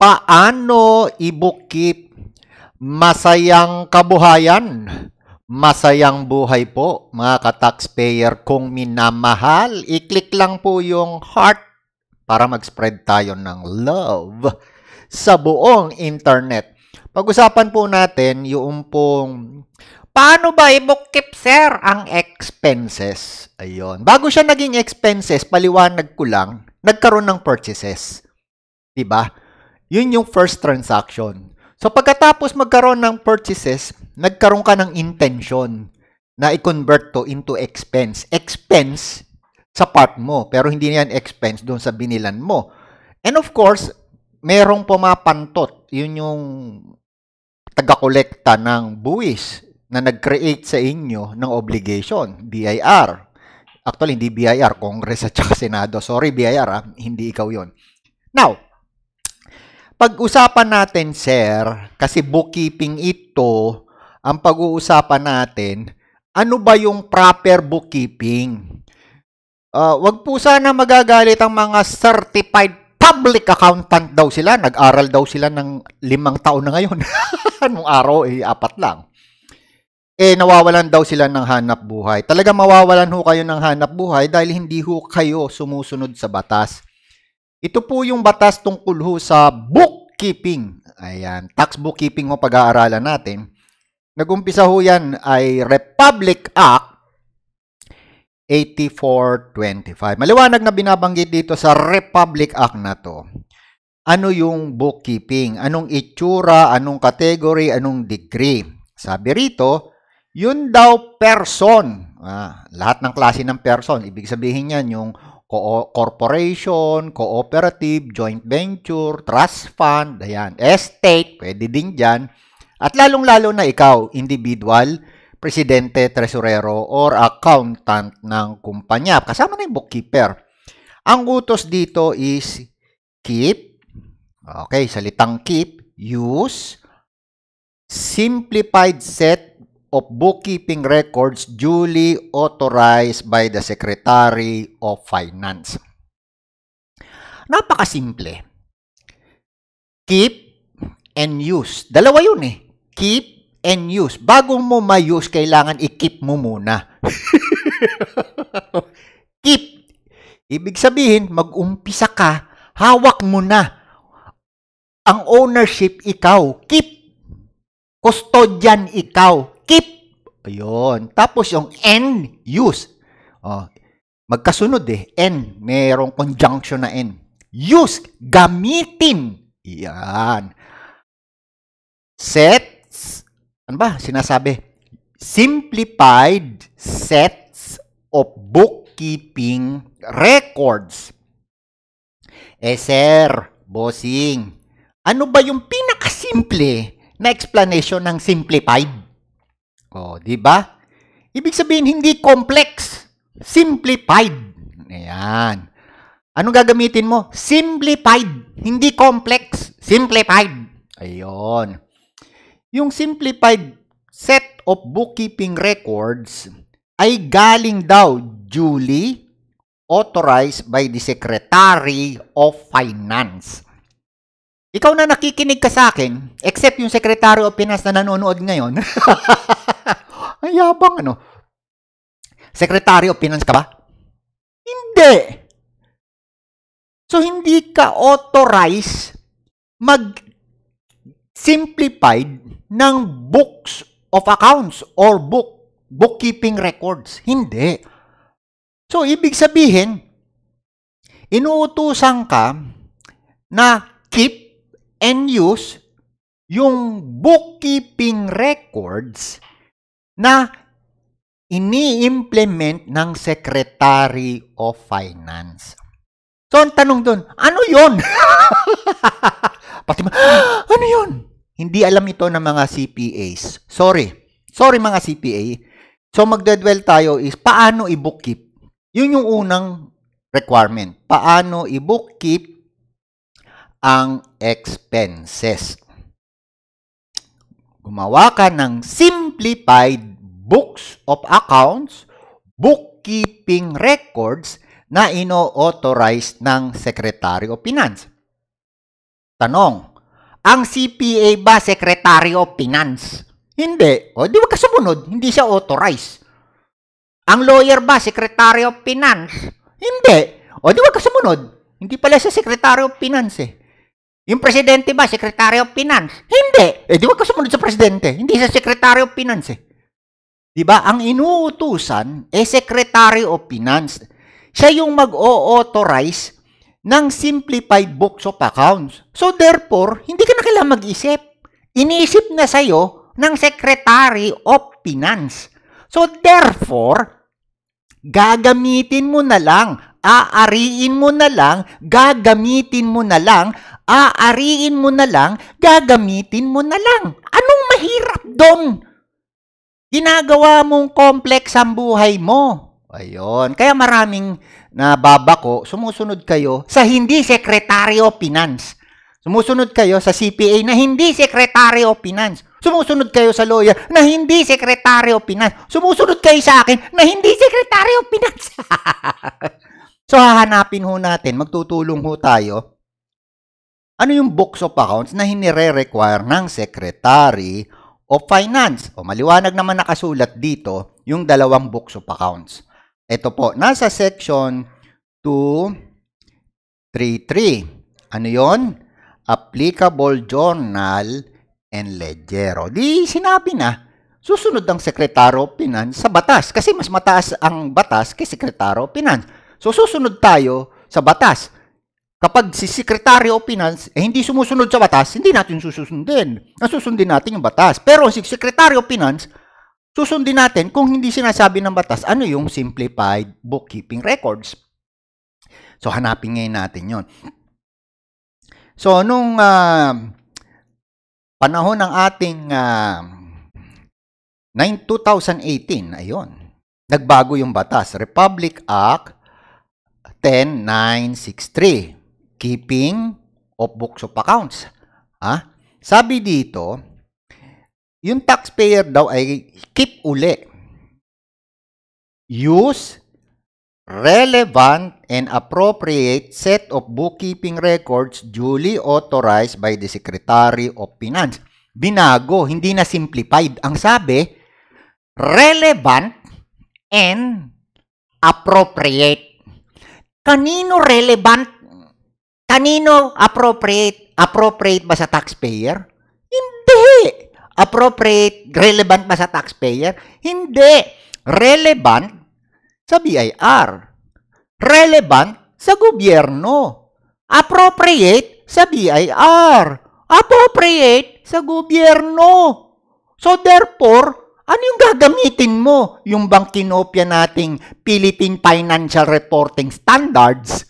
Paano i-bookkeep masayang kabuhayan? Masayang buhay po, mga ka-taxpayer. Kung minamahal, i-click lang po yung heart para mag-spread tayo ng love sa buong internet. Pag-usapan po natin yung pong paano ba i-bookkeep, sir, ang expenses? Ayun. Bago siya naging expenses, paliwanag ko lang, nagkaroon ng purchases. 'Di ba? Yun yung first transaction. So pagkatapos magkaroon ng purchases, nagkaroon ka ng intention na i-convert to into expense. Expense sa part mo, pero hindi yan expense doon sa binilan mo. And of course, merong pumapantot. Yun yung taga-kolekta ng buwis na nag-create sa inyo ng obligation, BIR. Actually, hindi BIR, Congress at saka Senado. Sorry, BIR, ah. hindi ikaw yon. Now, pag-usapan natin, sir, kasi bookkeeping ito, ang pag-uusapan natin, ano ba yung proper bookkeeping? Uh, wag po sana magagalit ang mga certified public accountant daw sila. Nag-aral daw sila ng limang taon na ngayon. Nung araw, eh, apat lang. Eh, nawawalan daw sila ng hanap buhay. Talaga mawawalan ho kayo ng hanap buhay dahil hindi ho kayo sumusunod sa batas. Ito po yung batas tungkol ho sa bookkeeping. Ayan, tax bookkeeping mo pag-aaralan natin. Nagumpisa ho yan ay Republic Act 8425. Maliwanag na binabanggit dito sa Republic Act na to. Ano yung bookkeeping? Anong itsura? Anong category? Anong degree? Sabi rito, yun daw person. Ah, lahat ng klase ng person. Ibig sabihin yan yung co corporation, cooperative, joint venture, trust fund, ayan, estate, pwede din dyan. At lalong-lalo na ikaw, individual, presidente, tresurero, or accountant ng kumpanya. Kasama na yung bookkeeper. Ang utos dito is keep, okay, salitang keep, use, simplified set of bookkeeping records duly authorized by the Secretary of Finance. Napakasimple. Keep and use. Dalawa yun eh. Keep and use. Bago mo ma-use, kailangan i-keep mo muna. keep. Ibig sabihin, mag-umpisa ka, hawak mo na. Ang ownership, ikaw. Keep. Custodian, ikaw. Ayun. Tapos yung N, use. Oh, magkasunod eh. N, merong conjunction na N. Use, gamitin. Yan. Sets, ano ba sinasabi? Simplified sets of bookkeeping records. Eh sir, bossing, ano ba yung pinakasimple na explanation ng simplified? Oh, di ba? Ibig sabihin hindi complex, simplified. Ayan. Anong gagamitin mo? Simplified, hindi complex, simplified. Ayun. Yung simplified set of bookkeeping records ay galing daw duly authorized by the Secretary of Finance. Ikaw na nakikinig ka sa akin, except yung Secretary of Finance na nanonood ngayon. Ang yabang ano. Secretary of Finance ka ba? Hindi. So, hindi ka authorized mag simplified ng books of accounts or book bookkeeping records. Hindi. So, ibig sabihin, inuutusan ka na keep and use yung bookkeeping records na ini-implement ng Secretary of Finance. So, ang tanong doon, ano yon? Pati ano yon? Hindi alam ito ng mga CPAs. Sorry. Sorry mga CPA. So, magdadwell tayo is paano i-bookkeep. Yun yung unang requirement. Paano i-bookkeep ang expenses. Gumawa ka ng simplified books of accounts, bookkeeping records na ino-authorize ng Secretary of Finance. Tanong, Ang CPA ba, Secretary of Finance? Hindi. O, di wag ka sumunod. Hindi siya authorized. Ang lawyer ba, Secretary of Finance? Hindi. O, di wag ka sumunod. Hindi pala siya Secretary of Finance eh. Yung presidente ba, Secretary of Finance? Hindi. Eh, di wag ka sumunod sa presidente. Hindi siya Secretary of Finance eh. Di ba? Ang inuutusan eh Secretary of Finance. Siya yung mag-o-authorize ng simplified books of accounts. So therefore, hindi ka na kailangan mag-isip. Iniisip na sa'yo ng Secretary of Finance. So therefore, gagamitin mo na lang, aariin mo na lang, gagamitin mo na lang, aariin mo na lang, gagamitin mo na lang. Anong mahirap doon? Ginagawa mong complex ang buhay mo. Ayun. Kaya maraming nababako, sumusunod kayo sa hindi Secretary of Finance. Sumusunod kayo sa CPA na hindi Secretary of Finance. Sumusunod kayo sa lawyer na hindi Secretary of Finance. Sumusunod kayo sa akin na hindi Secretary of Finance. so hahanapin ho natin, magtutulong ho tayo. Ano yung books of accounts na hinire-require ng Secretary of Finance? O maliwanag naman nakasulat dito yung dalawang books of accounts. Ito po, nasa section 233. Ano yon? Applicable Journal and Ledger. O, di sinabi na, susunod ang Secretary of Finance sa batas. Kasi mas mataas ang batas kay Secretary of Finance. So, susunod tayo sa batas. Kapag si Secretary of Finance eh, hindi sumusunod sa batas, hindi natin susundin. Nasusundin natin yung batas. Pero si Secretary of Finance, susundin natin kung hindi sinasabi ng batas ano yung simplified bookkeeping records. So, hanapin ngayon natin yon. So, nung uh, panahon ng ating uh, 2018, ayun, nagbago yung batas. Republic Act 10963 keeping of books of accounts. Ha? Sabi dito, yung taxpayer daw ay keep uli. Use relevant and appropriate set of bookkeeping records duly authorized by the Secretary of Finance. Binago, hindi na simplified. Ang sabi, relevant and appropriate. Kanino relevant Kanino appropriate? Appropriate ba sa taxpayer? Hindi. Appropriate, relevant ba sa taxpayer? Hindi. Relevant sa BIR. Relevant sa gobyerno. Appropriate sa BIR. Appropriate sa gobyerno. So therefore, ano yung gagamitin mo? Yung bang kinopya nating Philippine Financial Reporting Standards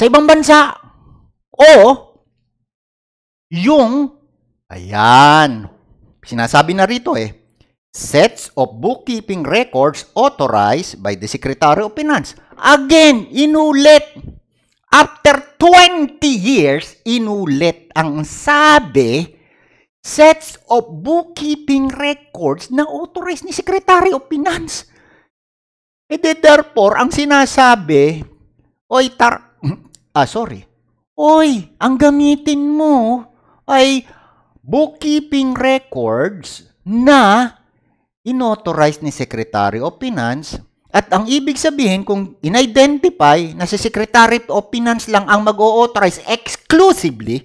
sa ibang bansa. O, yung, ayan, sinasabi na rito eh, sets of bookkeeping records authorized by the Secretary of Finance. Again, inulit. After 20 years, inulit ang sabi, sets of bookkeeping records na authorized ni Secretary of Finance. E therefore, ang sinasabi, oy, tar Ah, sorry. Oy, ang gamitin mo ay bookkeeping records na inauthorize ni Secretary of Finance at ang ibig sabihin kung in-identify na si Secretary of Finance lang ang mag-authorize exclusively,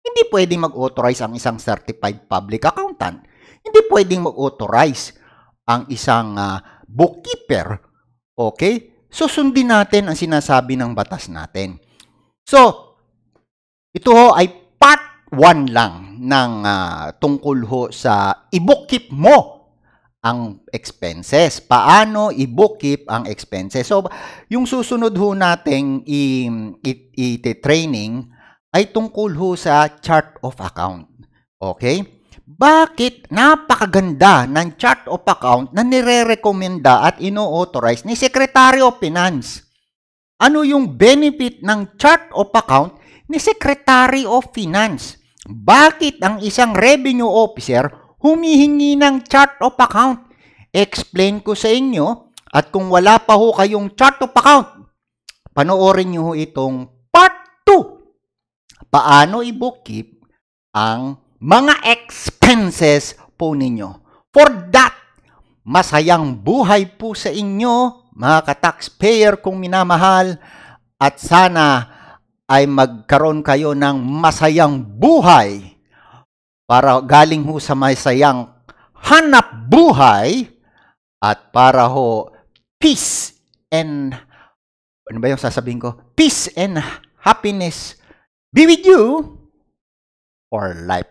hindi pwedeng mag-authorize ang isang certified public accountant. Hindi pwedeng mag-authorize ang isang uh, bookkeeper. Okay? So, sundin natin ang sinasabi ng batas natin. So, ito ho ay part 1 lang ng uh, tungkol ho sa i-bookkeep mo ang expenses. Paano i-bookkeep ang expenses? So, yung susunod ho nating i-training ay tungkol ho sa chart of account. Okay? Bakit napakaganda ng chart of account na nire-recommenda at ino-authorize ni Secretary of Finance? Ano yung benefit ng chart of account ni Secretary of Finance? Bakit ang isang revenue officer humihingi ng chart of account? Explain ko sa inyo at kung wala pa ho kayong chart of account, panoorin nyo ho itong part 2. Paano i-bookkeep ang mga expenses po ninyo. For that, masayang buhay po sa inyo, mga ka-taxpayer kong minamahal, at sana ay magkaroon kayo ng masayang buhay para galing ho sa masayang hanap buhay at para ho peace and ano ba yung sasabihin ko? Peace and happiness be with you for life.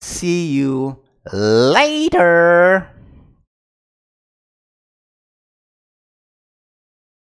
See you later.